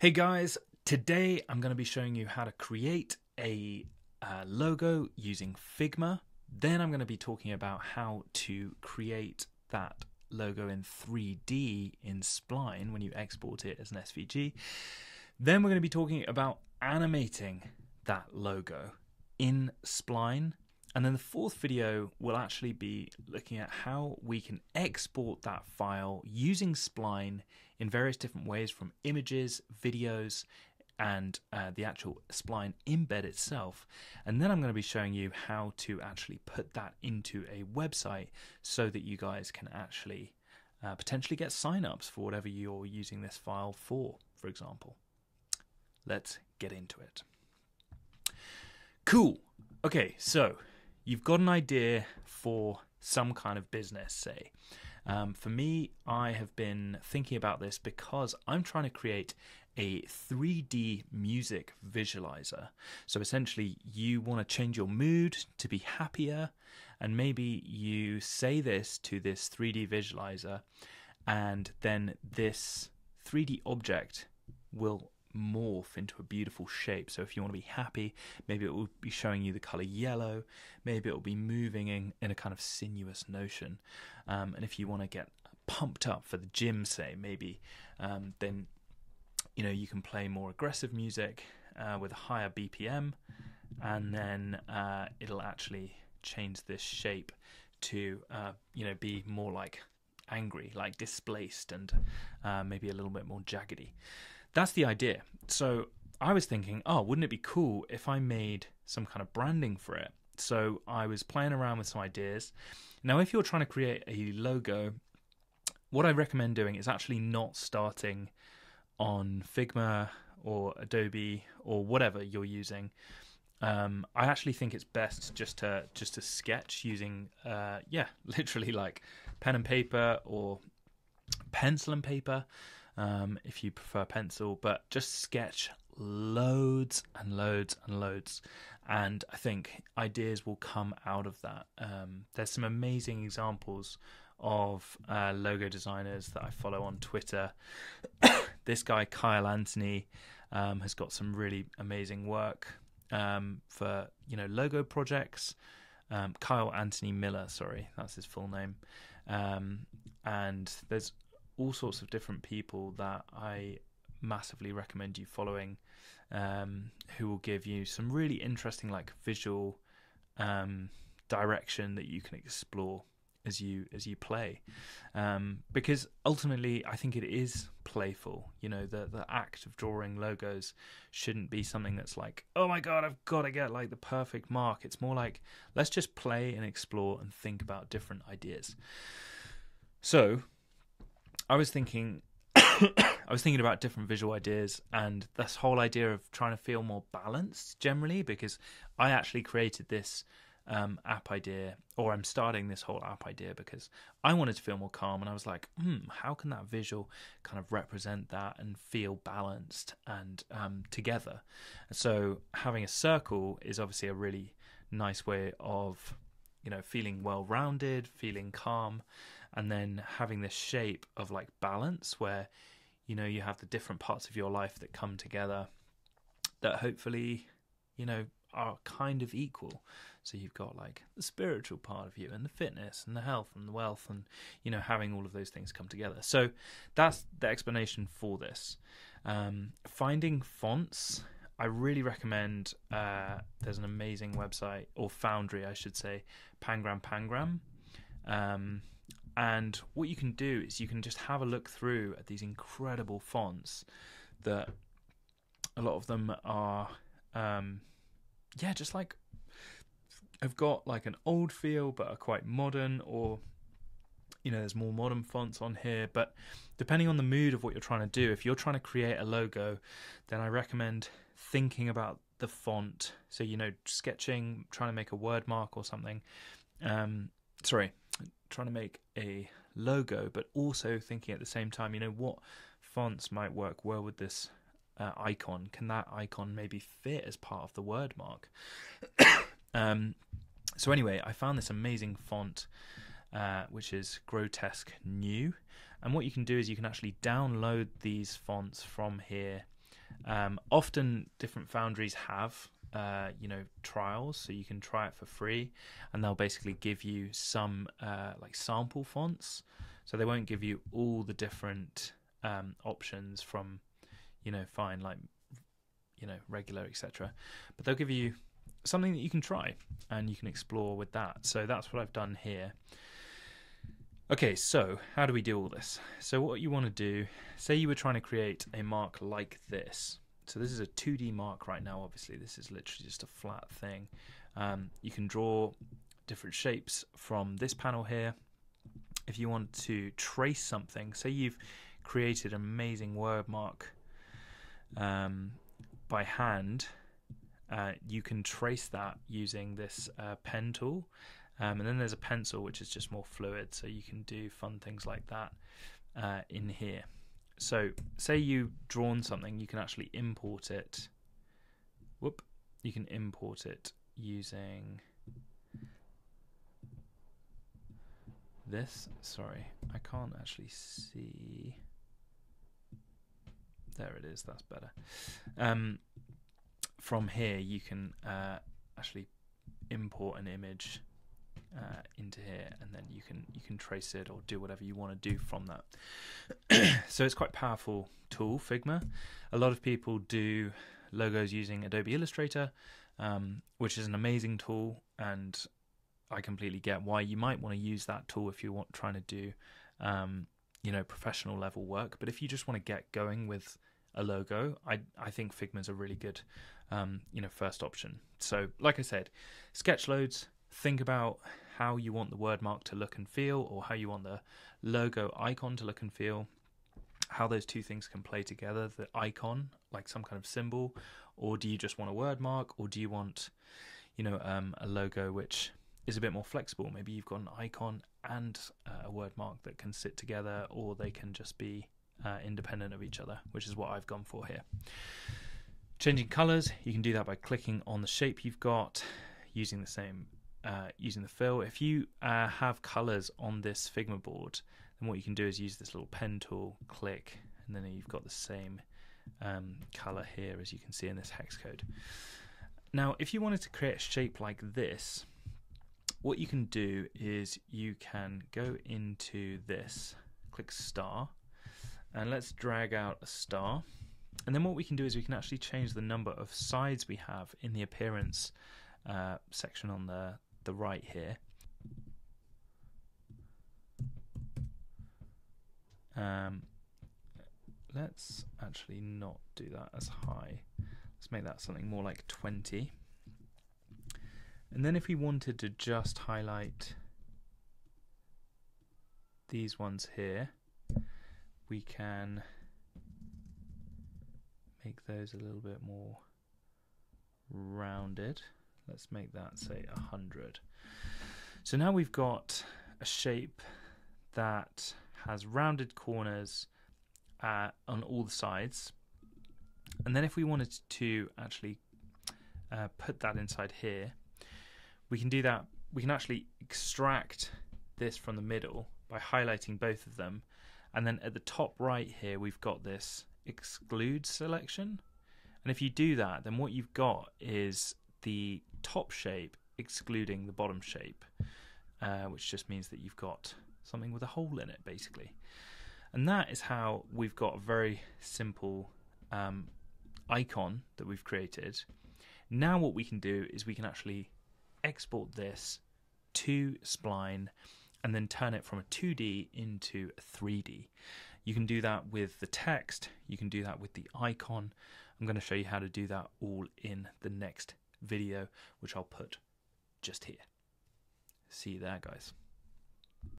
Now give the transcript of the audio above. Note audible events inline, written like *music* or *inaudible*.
Hey guys, today I'm going to be showing you how to create a uh, logo using Figma. Then I'm going to be talking about how to create that logo in 3D in Spline when you export it as an SVG. Then we're going to be talking about animating that logo in Spline. And then the fourth video will actually be looking at how we can export that file using Spline in various different ways from images, videos, and uh, the actual Spline embed itself. And then I'm going to be showing you how to actually put that into a website so that you guys can actually uh, potentially get signups for whatever you're using this file for, for example. Let's get into it. Cool. Okay, so you've got an idea for some kind of business, say. Um, for me, I have been thinking about this because I'm trying to create a 3D music visualizer. So essentially, you want to change your mood to be happier, and maybe you say this to this 3D visualizer, and then this 3D object will morph into a beautiful shape. So if you want to be happy, maybe it will be showing you the color yellow. Maybe it will be moving in, in a kind of sinuous notion. Um, and if you want to get pumped up for the gym, say maybe, um, then you know you can play more aggressive music uh, with a higher BPM, and then uh, it'll actually change this shape to uh, you know be more like angry, like displaced, and uh, maybe a little bit more jaggedy. That's the idea. So I was thinking, oh, wouldn't it be cool if I made some kind of branding for it? So I was playing around with some ideas. Now, if you're trying to create a logo, what I recommend doing is actually not starting on Figma or Adobe or whatever you're using. Um, I actually think it's best just to just to sketch using, uh, yeah, *laughs* literally like pen and paper or pencil and paper um, if you prefer pencil, but just sketch loads and loads and loads. And I think ideas will come out of that. Um, there's some amazing examples of uh, logo designers that I follow on Twitter. *coughs* this guy, Kyle Anthony, um, has got some really amazing work um, for you know logo projects. Um, Kyle Anthony Miller, sorry, that's his full name. Um, and there's all sorts of different people that I massively recommend you following, um, who will give you some really interesting like visual um, direction that you can explore as you as you play. Um, because ultimately I think it is playful you know the the act of drawing logos shouldn't be something that's like oh my god I've got to get like the perfect mark. It's more like let's just play and explore and think about different ideas. So I was thinking *coughs* I was thinking about different visual ideas and this whole idea of trying to feel more balanced generally because I actually created this um, app idea or I'm starting this whole app idea because I wanted to feel more calm and I was like, hmm, how can that visual kind of represent that and feel balanced and um, together? so having a circle is obviously a really nice way of you know feeling well rounded, feeling calm and then having this shape of like balance where you know you have the different parts of your life that come together that hopefully you know are kind of equal so you've got like the spiritual part of you and the fitness and the health and the wealth and you know having all of those things come together so that's the explanation for this um, finding fonts I really recommend. Uh, there's an amazing website or Foundry, I should say, Pangram Pangram. Um, and what you can do is you can just have a look through at these incredible fonts that a lot of them are, um, yeah, just like have got like an old feel but are quite modern or you know there's more modern fonts on here. But depending on the mood of what you're trying to do if you're trying to create a logo then i recommend thinking about the font. So you know sketching trying to make a word mark or something. Um, sorry trying to make a logo, but also thinking at the same time, you know, what fonts might work well with this uh, icon? Can that icon maybe fit as part of the word mark? *coughs* um, so anyway, I found this amazing font, uh, which is Grotesque New, and what you can do is you can actually download these fonts from here. Um, often, different foundries have uh, you know trials, so you can try it for free, and they'll basically give you some uh, like sample fonts. So they won't give you all the different um, options from you know fine like you know regular etc. But they'll give you something that you can try and you can explore with that. So that's what I've done here. Okay, so how do we do all this? So what you want to do, say you were trying to create a mark like this. So this is a 2D mark right now, obviously. This is literally just a flat thing. Um, you can draw different shapes from this panel here. If you want to trace something, say you've created an amazing word mark um, by hand, uh, you can trace that using this uh, pen tool. Um, and then there's a pencil, which is just more fluid, so you can do fun things like that uh, in here. So, say you've drawn something, you can actually import it. Whoop! You can import it using this. Sorry, I can't actually see. There it is. That's better. Um, from here, you can uh, actually import an image uh, into here, and then you can you can trace it or do whatever you want to do from that. *coughs* so it's quite powerful tool, Figma. A lot of people do logos using Adobe Illustrator, um, which is an amazing tool, and I completely get why you might want to use that tool if you want trying to do, um, you know, professional level work. But if you just want to get going with a logo, I I think Figma is a really good, um, you know, first option. So, like I said, sketch loads think about how you want the word mark to look and feel, or how you want the logo icon to look and feel, how those two things can play together the icon, like some kind of symbol, or do you just want a word mark, or do you want, you know, um, a logo which is a bit more flexible? Maybe you've got an icon and uh, a word mark that can sit together, or they can just be uh, independent of each other, which is what I've gone for here. Changing colors, you can do that by clicking on the shape you've got using the same uh, using the fill. If you uh, have colors on this Figma board, then what you can do is use this little pen tool, click, and then you've got the same um, color here as you can see in this hex code. Now, if you wanted to create a shape like this, what you can do is you can go into this, click star, and let's drag out a star. And then what we can do is we can actually change the number of sides we have in the appearance uh, section on the, the right here. Um, let's actually not do that as high. Let's make that something more like 20. And then if we wanted to just highlight these ones here, we can make those a little bit more rounded. Let's make that say 100. So now we've got a shape that has rounded corners uh, on all the sides. And then if we wanted to actually uh, put that inside here, we can do that. We can actually extract this from the middle by highlighting both of them. And then at the top right here, we've got this exclude selection. And if you do that, then what you've got is the top shape excluding the bottom shape, uh, which just means that you've got something with a hole in it, basically. And that is how we've got a very simple um, icon that we've created. Now, what we can do is we can actually export this to Spline and then turn it from a 2D into a 3D. You can do that with the text, you can do that with the icon. I'm going to show you how to do that all in the next video, which I'll put just here. See you there, guys.